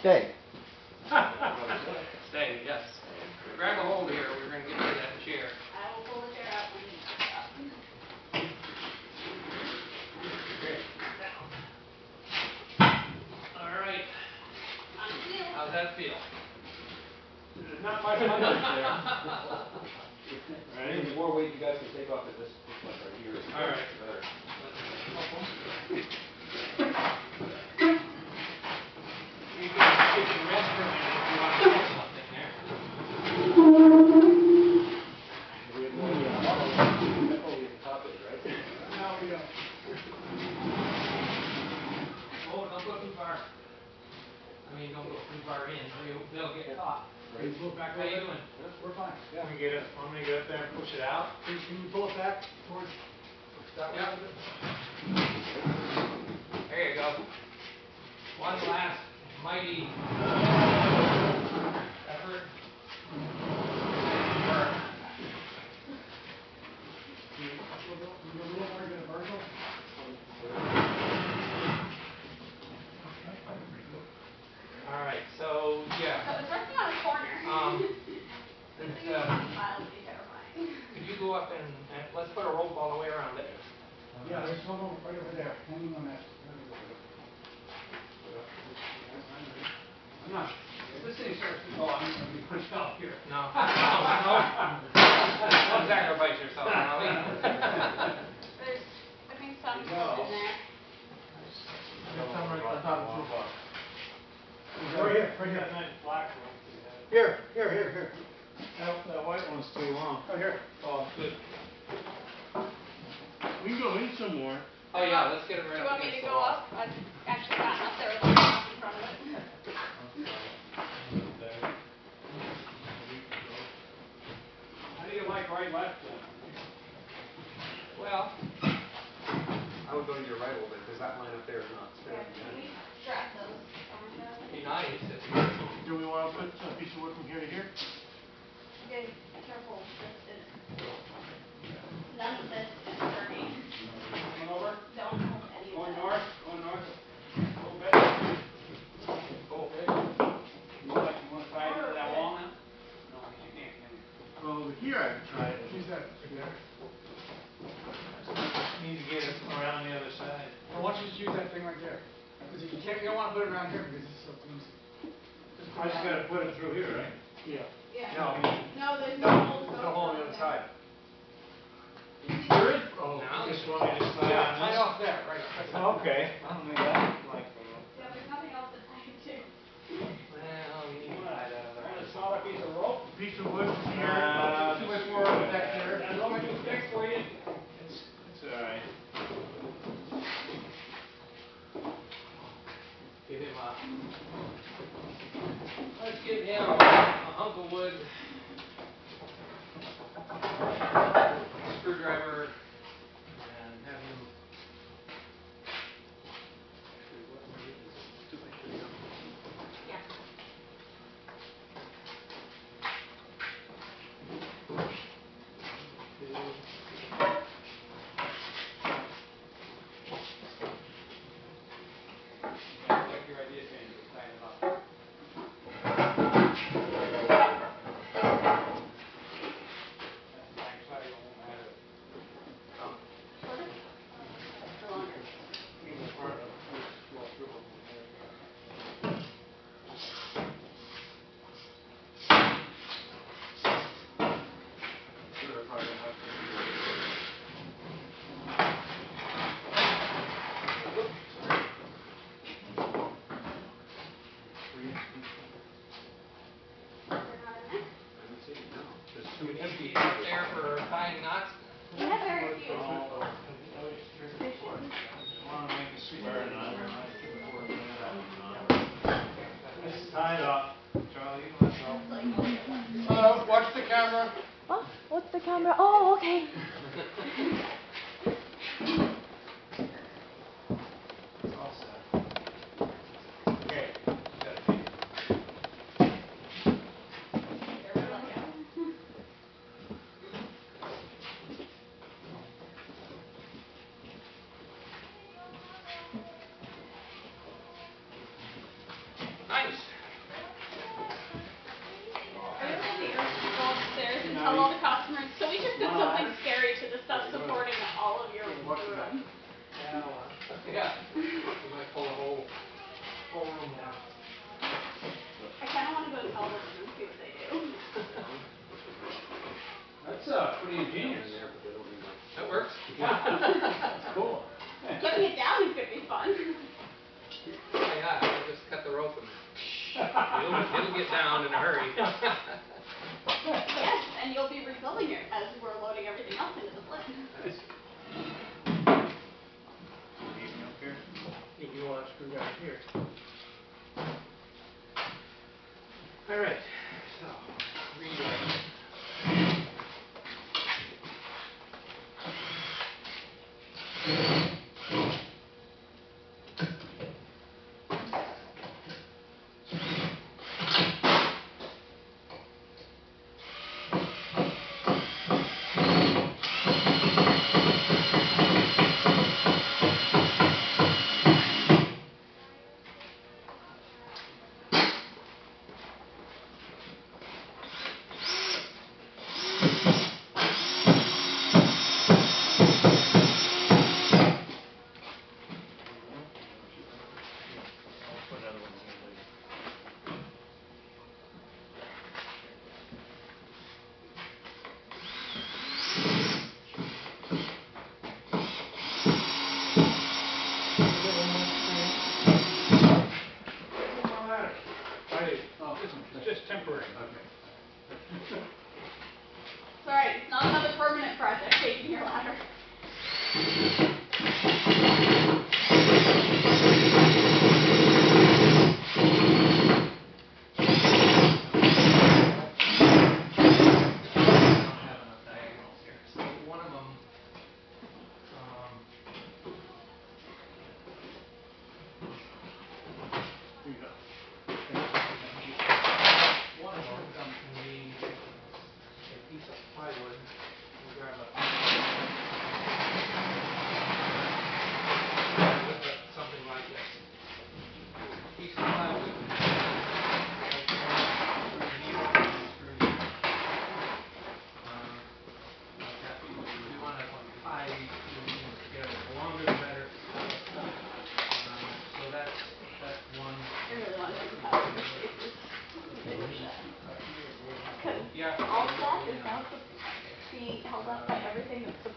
stay. Stay, yes. Grab a hold here, we're gonna get rid of that chair. I will pull the chair out when you stop. All right, On wheels. how's that feel? Not much money there. All right. Any more weight you guys can take off at this, this one right here. is All right. better. You can get your rest for a minute if you want to do something there. We have no, uh, oh, the top is, right? No, we. Oh, don't go too far. I mean, don't go too far in, or you'll, they'll get caught. Can you pull it back How a you little bit? doing? We're fine, yeah. Want me to get it, want me to get up there and push it out? Can can you pull it back towards that way Yeah. little? There you go. One last mighty effort. Work. Can you a little can you a little more universal? All right, so, So yeah, it's resting on a corner. um, This it's, thing uh, is file would be terrifying. could you go up and, and let's put a rope all the way around it. Yeah, there's one right over there, hanging on that. I'm not, if this thing starts to go, I'm gonna be pushed out here. No, no, no. Don't sacrifice yourself, Molly. There's, I some No. in there. Some right on top of the Right here, right here. Nice black one. Here, here, here, here. That, that white one's too long. Right here. Oh, good. We can go in some more. Oh, yeah, let's get it Do right you want me to go up? I've actually gotten up there with a laptop in front of it. How do you like right, left? Well, I would go to your right a little bit, because that line up there is not straight Yeah, can we strap those be nice if Do we wanna put a piece of wood from here to here? Okay, careful, this is, none of this is turning. Over? Don't hold any Going north, north. A little bit. Okay. You want, to try that wall now? No, you can't, can over here I could try it. Use that. Need to get around the other side. You use that thing right there? Because you can't, want to put it around here because it's so. I just gotta put it through here, right? Yeah. Yeah. No, I mean, No, there's no holes. no hole on the other side. There is? Oh, Now? you just want to slide Yeah, on tie this? off there, right. that's it. Okay, I don't think that like. Yeah, there's nothing else that I can. Well, you need to tie that other Want end. a smaller piece of rope? Piece of wood from here. Uh, two by four on the deck there. That's As long as it's fixed for you. It's, it's alright. Give him a, let's give him a hunk of wood. Screwdriver and have him. Actually, what we need is two by three. Yeah. Two. Like your idea, Sandy, was tying it up. That's the back side, it won't matter. Shorter? Or longer? Either part of it, just go through it from there. Sure, they're probably gonna have to- They're not in there? I haven't seen it, no. There's Too two empty up there for tying knots? We have very few. Wanna make a square knot. Just tie it off. Charlie, you let go. Uh, watch the camera. Oh, what's the camera? Oh, okay. It's all set. Okay. They're really young. Nice. Yeah. You might pull the whole, whole room down. I kinda wanna go tell them and see what they do. That's, uh, pretty ingenious. That works. That's cool. Keeping it down is gonna be fun. Oh, yeah, I'll just cut the rope and it'll, it'll get down in a hurry. Yes, and you'll be rebuilding it as we're loading everything else into the sled. Nice. Leave me up here. If you want a screwdriver here. All right, so, relay. I'll put another one in later. Where's my ladder? Right, oh, it's it's just temporary. Okay. It's alright, it's not another permanent project taking your ladder. don't have enough diagonals here, so one of them, um, Here you go. one of them can be a piece of plywood, we'll grab a with a- something like this. Piece of plywood. Um, like that, we wanna tie these two things together, the longer the better. Um, so that's, that's one. I really want them to have bigger spaces. Bigger shed. Cause Yeah. all that is now being held up by everything that's.